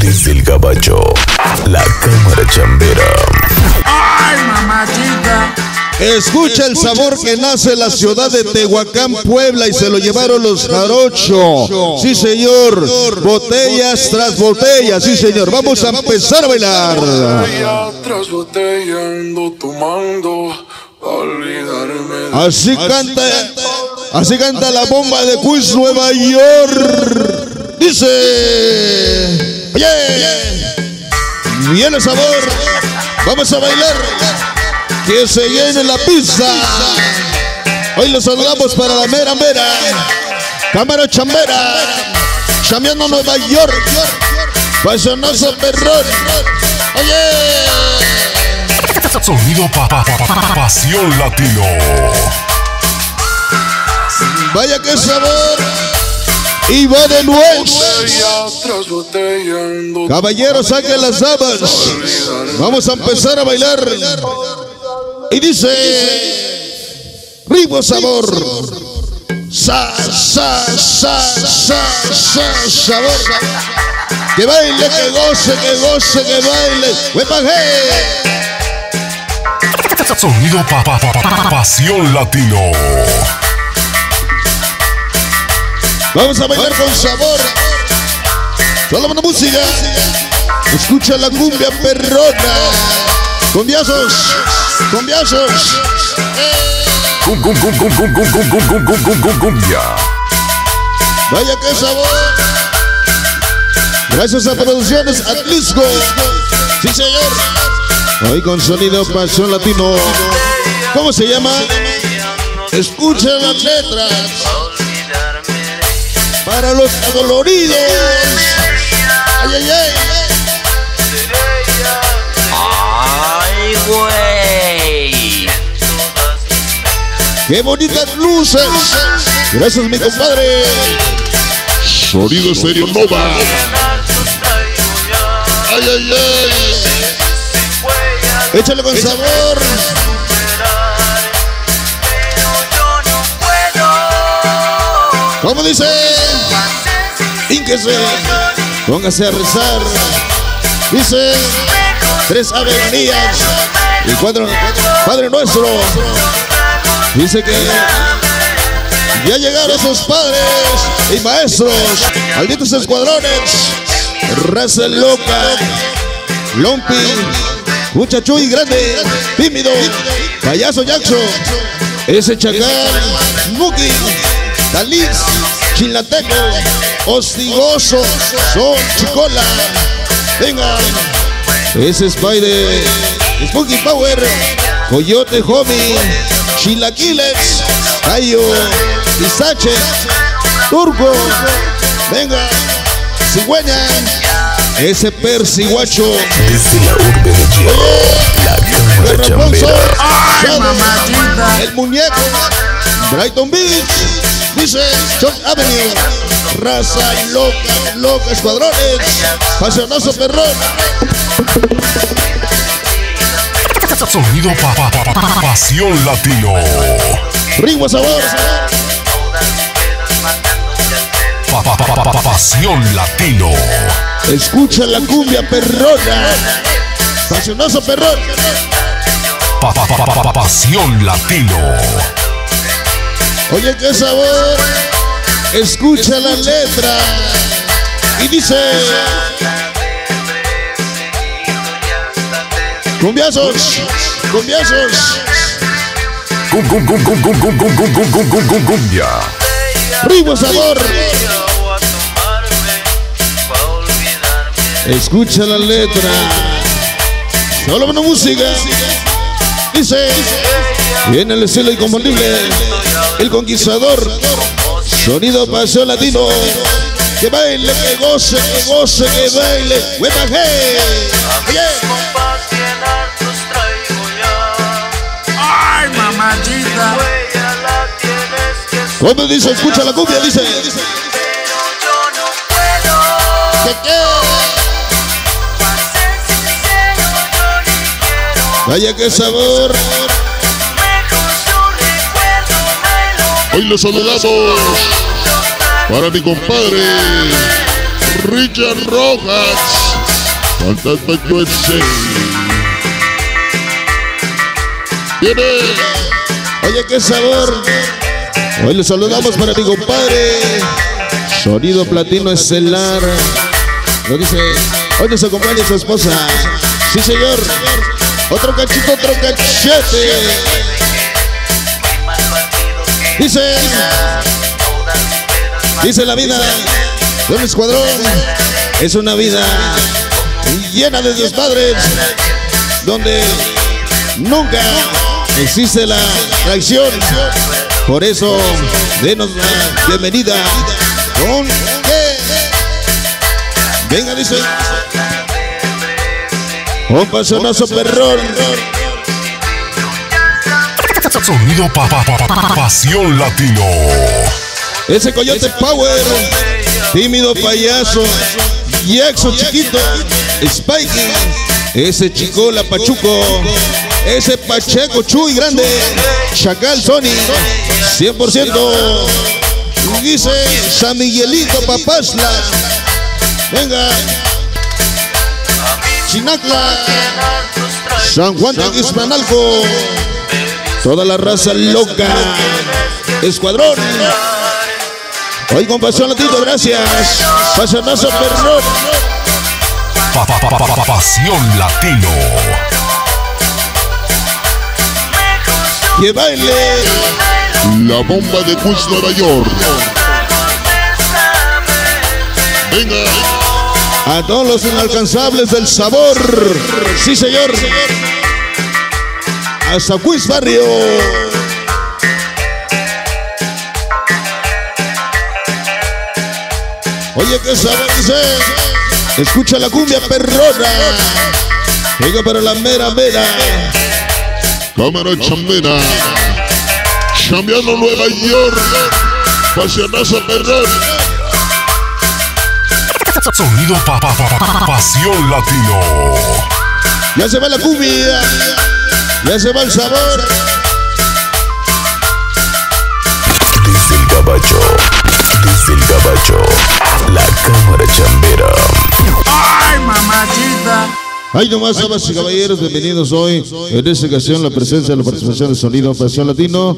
Desde el gabacho, la cámara chambera. ¡Ay, mamachita! Escucha el sabor que nace en la ciudad de Tehuacán, Puebla, y se lo llevaron los jarocho. Sí, señor. Botellas tras botellas, sí, señor. Vamos a empezar a bailar. Botella tras botella ando tomando olvidarme de Así canta, así canta la bomba de Queens, Nueva York. Dice, oye, viene sabor. Vamos a bailar. Que se llene la pista. Hoy los saludamos para la mera mera. Cámara chambera. Chameando Nueva York. Pasionazo perrón. Oye. Sonido pa, pa- pa- pa- pasión latino. Vaya que sabor. Y va de nuez. Caballeros, saquen las damas. Vamos a empezar a bailar. Y dice: Ritmo sabor. Sa, sa, sa, sa, sa, sabor. Que baile, que goce, que goce, que baile. ¡Huepa, hey! Sonido pa, pa- pa- pa- pasión latino. Vamos a bailar con sabor. Toda la música. Escucha la cumbia perrona. Cumbiazos. Cumbiazos. Cum, cum, cum, cum, cum, cum, cum, cum, cum, cum, cum, cum, cumbia. Vaya que sabor. Gracias a Producciones Atlisco. Sí, señor. Hoy con sonido pasión latino. ¿Cómo se llama? Escucha las letras. Para los adoloridos. Ay, ay, ay. ¡Ay, güey! ¡Qué bonitas luces! Gracias, mi compadre. Sonido Stereo Nova. ¡Ay, ay, ay! Échale con sabor. ¿Cómo dice? Ínquese. Póngase a rezar. Dice. Tres avenidas. Y cuatro. Padre nuestro. Dice que ya llegaron sus padres y maestros, malditos escuadrones, raza loca, Lompi, muchacho y grande, tímido, payaso Jackson, ese chacal, Muki, Talis, Chilateco, Hostigoso, Son Chicola, venga, ese Spider, Spooky Power, Coyote Homie, Chilaquiles, Cayo, Pistache, Turco, venga, Cigüeña, ese persiguacho, Desde la urbe de hierro, la cámara Raponzo, chambera. ¡Ay, Shadow, el muñeco, Brighton Beach, dice Shock Avenue, raza loca, loca, escuadrones, pasionazo perrón, Sonido pa, pa- pa- pa- pasión latino. Ritmo sabor, Pa, pa- pa- pa- pa- pasión latino. escucha la cumbia perrona, pasionazo perrón, Pa, pa- pa- pa- pa- pasión latino. oye qué sabor, escucha la letra, y dice, cumbiazos, cumbiazos, Cum, cum, cum, cum, cum, cum, cum, cum, cum, cum, cum, cum, cumbia. ritmo sabor, escucha la letra, solo una música, dice, viene el estilo inconfundible, el conquistador, sonido pasión latino, que baile, que goce, que goce, que baile, huepa, hey. ¡Ay, mamachita! ¿Cómo dice? Escucha la cumbia, dice. Vaya qué sabor. Hoy los saludamos para mi compadre Richard Rojas, Fantasma USA. Viene. Oye, qué sabor. Hoy le saludamos para mi compadre. Sonido platino estelar. Lo dice. Hoy nos acompaña su esposa. Sí, señor. Otro cachito, otro cachete. Dice. Dice la vida de un escuadrón. Es una vida llena de desmadres. Donde nunca existe la traición. Por eso, denos la bienvenida con venga, dice. Un pasionazo perrón. Sonido pa, pa, pa, pa- pasión latino. Ese coyote power. Tímido payaso. Yaxo chiquito. Spikey. Ese chicola pachuco. Ese pacheco chuy grande. Chacal Sony. 100%. Dice San Miguelito Papasla. Venga. Chinacla. San Juan de Guismanalco. Toda la raza loca. Escuadrón. Hoy con pasión latino, gracias. Pasionazo perrón. Pa, pa, pa, pa, pa- pasión latino. Que baile. La bomba de Queens, Nueva York. Venga. A todos los inalcanzables del sabor. Sí, señor. Hasta Queens Barrio. Oye, qué sabor dice. Escucha la cumbia perrona. Venga para la mera mera. Cámara chambera. Chambeando Nueva York. Pasionazo perrón. Sonido pa, pa, pa, pa- pasión latino. Ya se va la cumbia. Ya se va el sabor. Desde el gabacho, desde el gabacho, la cámara chambera. Ay, mamachita. Ay, nomás, damas y caballeros, bienvenidos hoy. En esta ocasión, la presencia de la participación de Sonido Pasión Latino.